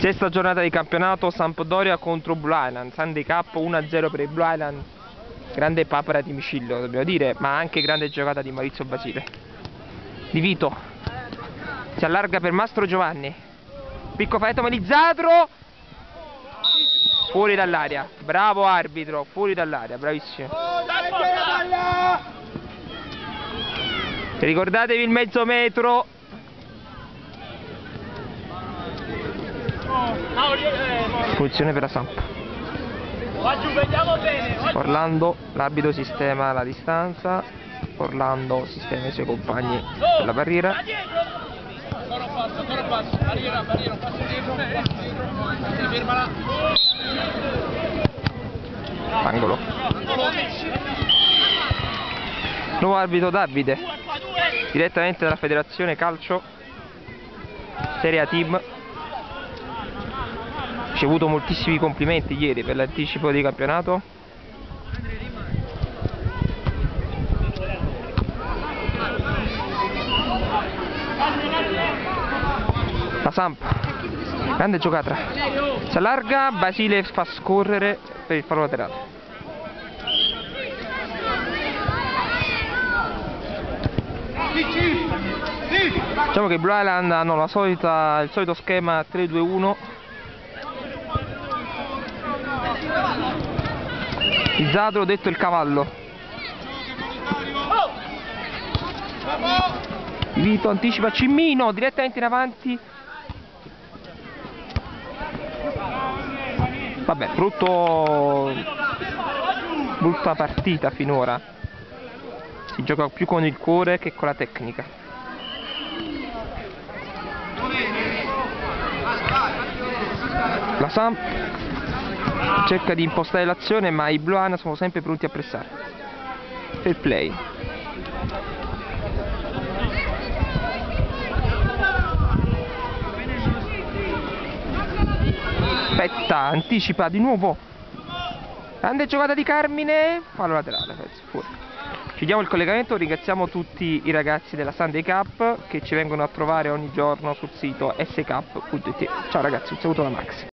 Sesta giornata di campionato Sampdoria contro Blue Island, Sunday Cup 1-0 per il Blue Island. Grande papera di Micillo, dobbiamo dire, ma anche grande giocata di Maurizio Basile. Di Vito. Si allarga per Mastro Giovanni. Picco falletto Melizzatro. Fuori dall'aria. Bravo arbitro, fuori dall'aria, bravissimo. Ricordatevi il mezzo metro. Punizione per la Samp. Orlando, l'arbitro sistema la distanza. Orlando sistema i suoi compagni per la barriera. Angolo. Nuovo arbitro Davide. Direttamente dalla federazione calcio. Serie A Team. Ricevuto moltissimi complimenti ieri per l'anticipo di campionato. La Samp. Grande giocata. Si allarga, Basile fa scorrere per il fallo laterale. Diciamo che i Blue Island hanno solita, il solito schema 3-2-1 Izzadro detto il cavallo. Vito anticipa Cimmino direttamente in avanti. Vabbè brutto brutta partita finora. Si gioca più con il cuore che con la tecnica. La Samp cerca di impostare l'azione ma i Bluana sono sempre pronti a pressare. Fair play. Aspetta anticipa di nuovo. Grande giocata di Carmine. Fallo laterale penso, fuori. Chiudiamo il collegamento ringraziamo tutti i ragazzi della Sunday Cup che ci vengono a trovare ogni giorno sul sito scup.it ciao ragazzi un saluto da Max